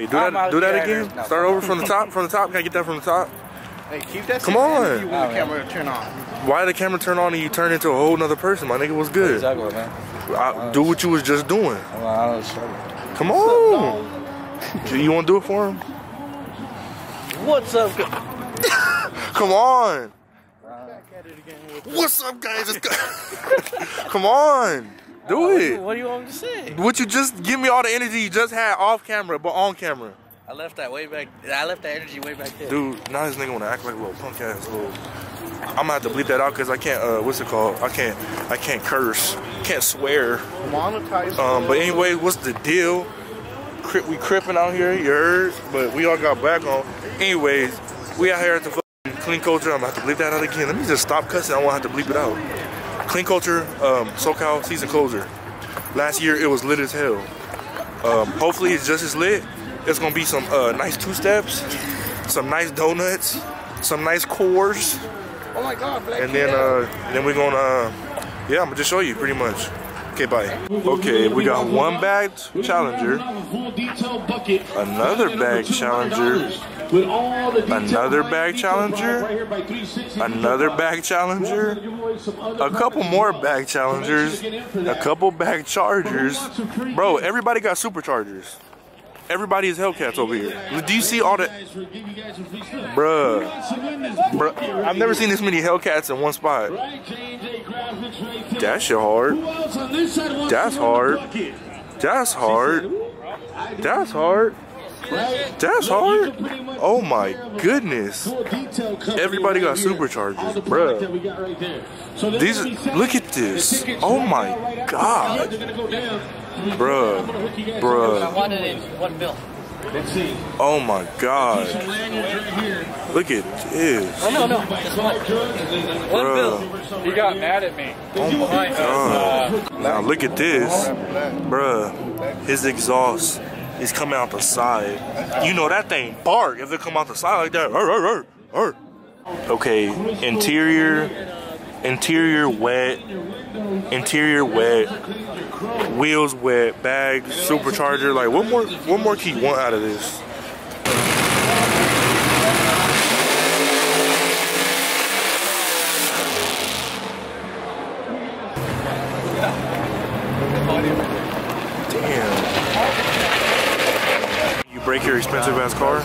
Wait, do that, do that again. Start over from the top. From the top. Can I get that from the top? Hey, keep that. Come on. You want the camera to turn on. Why the camera turn on and you turn into a whole nother person? My nigga was good. Exactly, man. I, do what you was just doing. Well, I don't Come on. You want to do it for him? What's up? Come on. What's up, guys? It's go- Come on. Do it. What do you want me to say? Would you just give me all the energy you just had off camera, but on camera. I left that way back. I left that energy way back there. Dude, now this nigga wanna act like a little punk ass little. I'm gonna have to bleep that out because I can't. Uh, what's it called? I can't. I can't curse. Can't swear. Monetize. Um, but anyway, what's the deal? Crip, we cripping out here, you heard? But we all got back on. Anyways, we out here at the fucking clean culture. I'm gonna have to bleep that out again. Let me just stop cussing. I won't have to bleep it out. Clean culture, um, SoCal season closer. Last year it was lit as hell. Um, hopefully it's just as lit. It's gonna be some uh, nice two steps, some nice donuts, some nice cores, Oh my God, Black and then uh, then we're gonna uh, yeah, I'm gonna just show you pretty much. Okay, bye. Okay, we got one bagged challenger, another bag challenger, another bag challenger, another bag challenger, a couple more bag challengers, a couple bag chargers. Bro, everybody got superchargers. Everybody is Hellcats over here. Do you see all the Bruh. Bruh. I've never seen this many Hellcats in one spot. That shit hard. That's hard. That's hard. That's hard. That's hard. Oh my goodness. Everybody got superchargers, bruh. These, look at this. Oh my god. Bruh. Bruh. One in one bill. Oh my god. Look at this. Oh no no, just one. Bill. He got mad at me. Oh my uh, god. Uh, now look at this. Bruh. His exhaust is coming out the side. You know that thing bark if it come out the side like that. Arr, arr, arr. Okay, interior, interior wet, interior wet, wheels wet, bag, supercharger. Like what more? What more can you want out of this? Damn. You break your expensive ass car?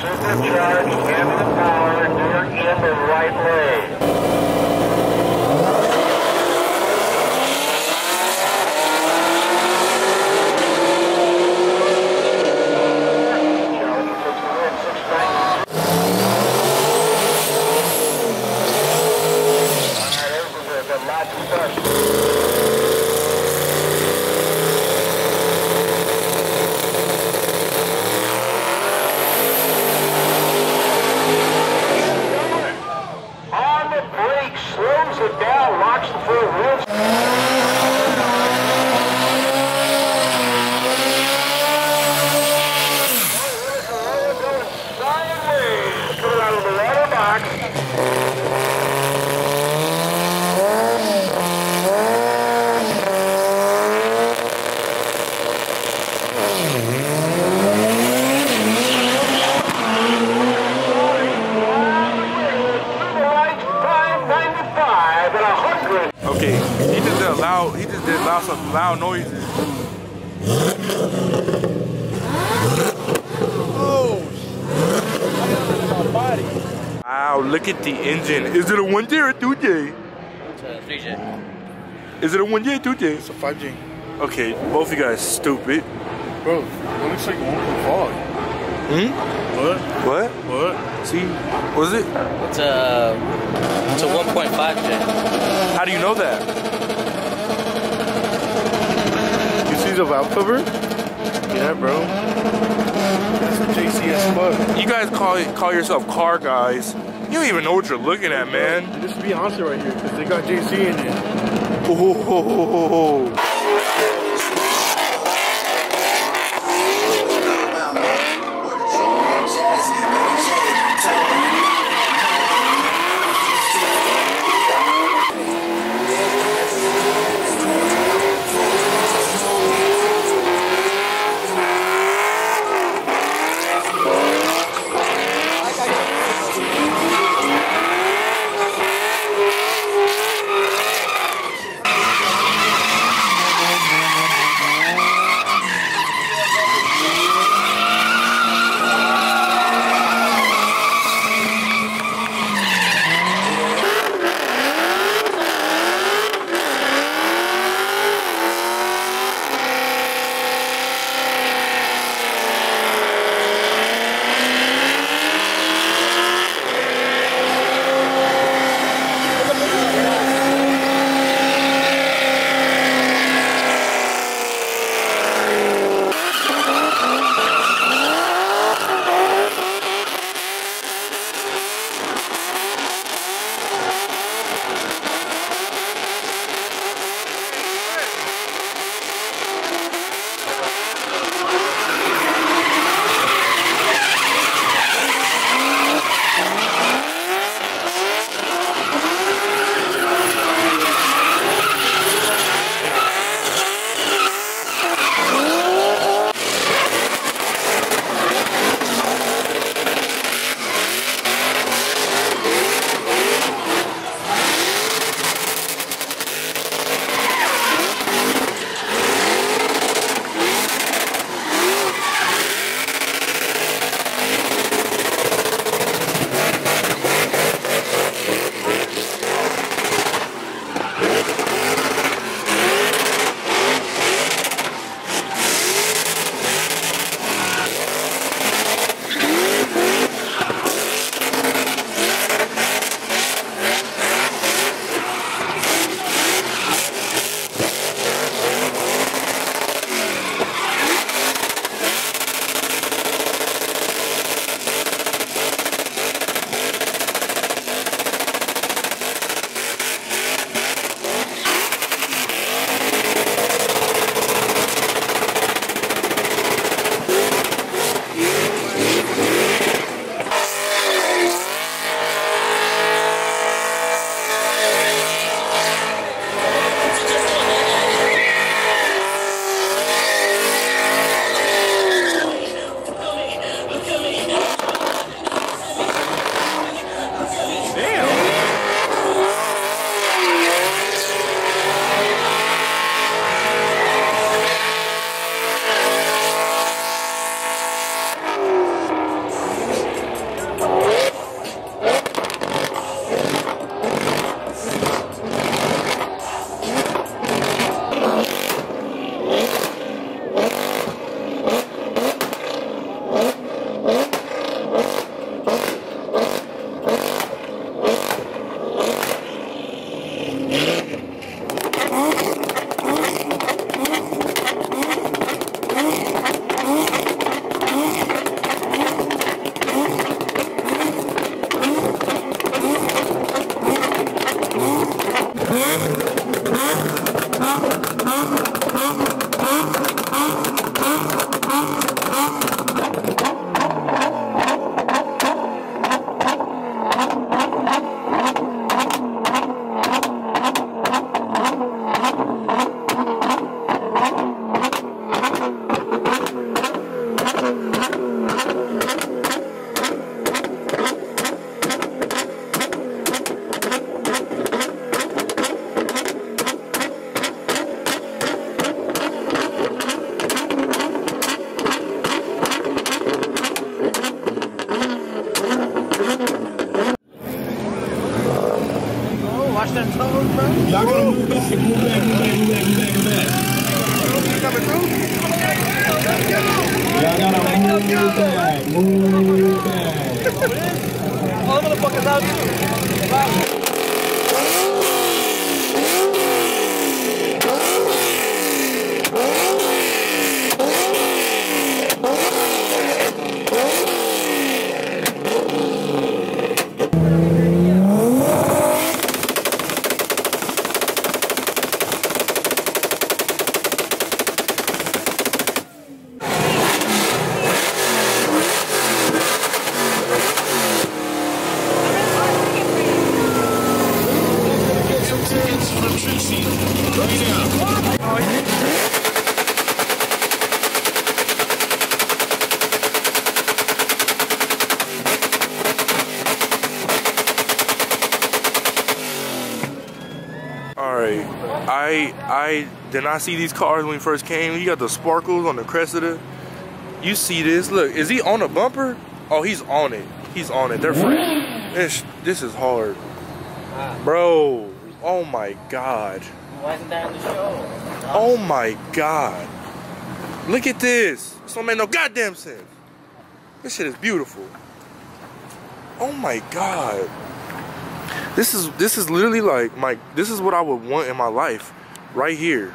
Supercharged engine power, door in the right lane. On the brake, slows it down, locks the front wheels. Sideways, coming out of the water box. Lights, 595 and 100. Okay, he just did loud. He just did loud some loud noises. Oh, Wow, look at the engine. Is it a one J or a two J? It's a 3J. Is it a one J or two J? It's a 5J. Okay, both of you guys stupid. Bro, it looks like 1.5. Hmm? What? What? What? See? Was it? It's a it's a 1.5J. How do you know that? You see the valve cover? Yeah, bro. That's a JCS spot. You guys call call yourself car guys. You don't even know what you're looking at, man. Just be honest right here because they got JC in it. Oh, That tongue, bro. Y'all gotta move back, move back, move back, move back, move back, move back. Y'all gotta move back, move back. All the motherfuckers out too. I I did not see these cars when we first came. You got the sparkles on the Cressida. You see this? Look, is he on a bumper? Oh, he's on it. He's on it. They're free. This this is hard. Bro. Oh my god. That the show? Oh my god. Look at this. This don't make no goddamn sense. This shit is beautiful. Oh my god. This is this is literally like my this is what I would want in my life right here.